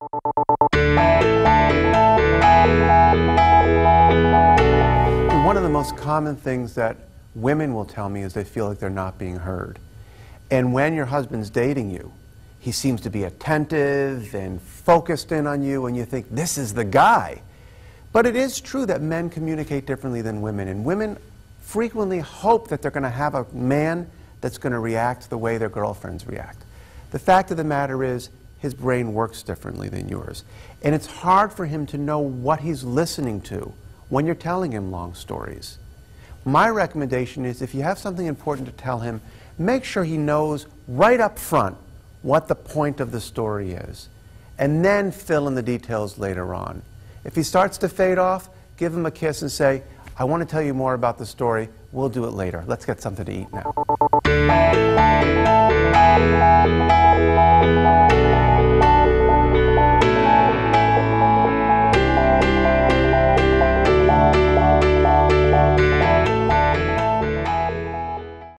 One of the most common things that women will tell me is they feel like they're not being heard. And when your husband's dating you, he seems to be attentive and focused in on you, and you think, this is the guy. But it is true that men communicate differently than women, and women frequently hope that they're going to have a man that's going to react the way their girlfriends react. The fact of the matter is, his brain works differently than yours. And it's hard for him to know what he's listening to when you're telling him long stories. My recommendation is if you have something important to tell him, make sure he knows right up front what the point of the story is, and then fill in the details later on. If he starts to fade off, give him a kiss and say, I want to tell you more about the story. We'll do it later. Let's get something to eat now.